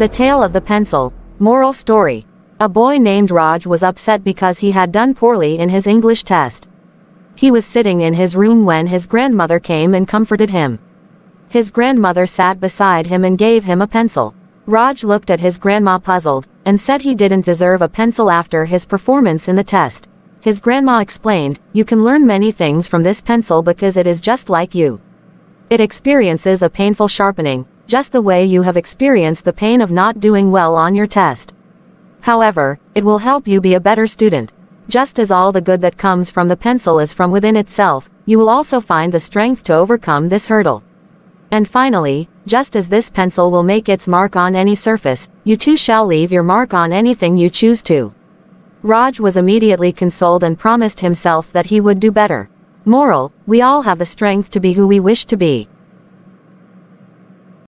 The Tale of the Pencil. Moral Story. A boy named Raj was upset because he had done poorly in his English test. He was sitting in his room when his grandmother came and comforted him. His grandmother sat beside him and gave him a pencil. Raj looked at his grandma puzzled, and said he didn't deserve a pencil after his performance in the test. His grandma explained, you can learn many things from this pencil because it is just like you. It experiences a painful sharpening, just the way you have experienced the pain of not doing well on your test. However, it will help you be a better student. Just as all the good that comes from the pencil is from within itself, you will also find the strength to overcome this hurdle. And finally, just as this pencil will make its mark on any surface, you too shall leave your mark on anything you choose to. Raj was immediately consoled and promised himself that he would do better. Moral, we all have the strength to be who we wish to be.